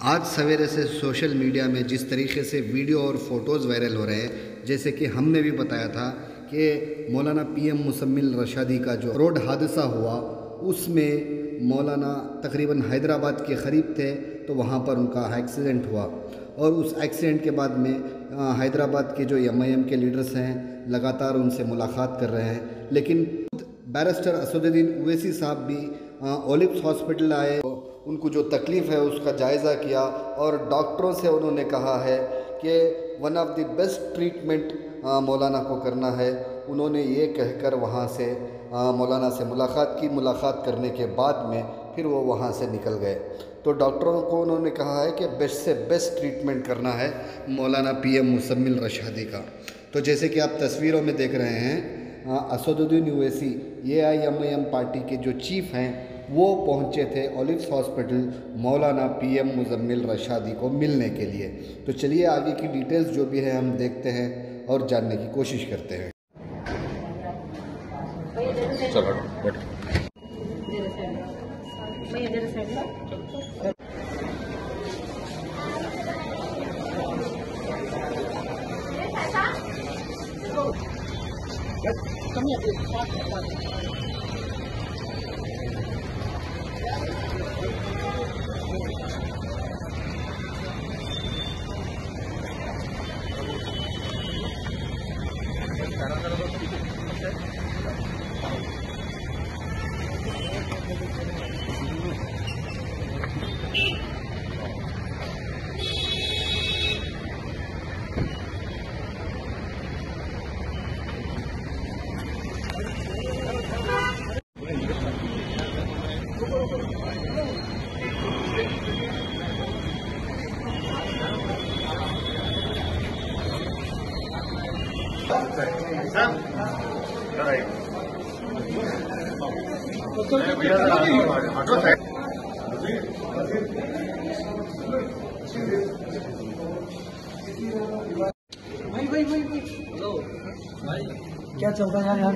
आज सवेरे से सोशल मीडिया में जिस तरीके से वीडियो और फ़ोटोज़ वायरल हो रहे हैं, जैसे कि हमने भी बताया था कि मौलाना पीएम मुसम्मिल रशादी का जो रोड हादसा हुआ, उसमें मौलाना तकरीबन हैदराबाद के करीब थे तो वहाँ पर उनका एक्सीडेंट हुआ। और उस एक्सीडेंट के बाद में हैदराबाद के जो एमआईएम के लीडर्स हैं, लगातार उनसे मुलाकात कर रहे हैं। लेकिन बैरिस्टर असदुद्दीन ओवैसी साहब भी ओलिप्स हॉस्पिटल आए। उनको जो तकलीफ़ है उसका जायज़ा किया और डॉक्टरों से उन्होंने कहा है कि one of the best treatment मौलाना को करना है। उन्होंने ये कहकर वहाँ से मौलाना से मुलाकात की। मुलाकात करने के बाद में फिर वो वहाँ से निकल गए। तो डॉक्टरों को उन्होंने कहा है कि बेस्ट से बेस्ट ट्रीटमेंट करना है मौलाना पीएम मुसम्मिल रशादी का। तो जैसे कि आप तस्वीरों में देख रहे हैं Asaduddin Owaisi A I M I M party के जो चीफ़ हैं वो पहुँचे थे ओलिव्स हॉस्पिटल मौलाना पीएम मुजम्मिल रशादी को मिलने के लिए। तो चलिए आगे की डिटेल्स जो भी है हम देखते हैं और जानने की कोशिश करते हैं। Okay. क्या चल रहा है यार?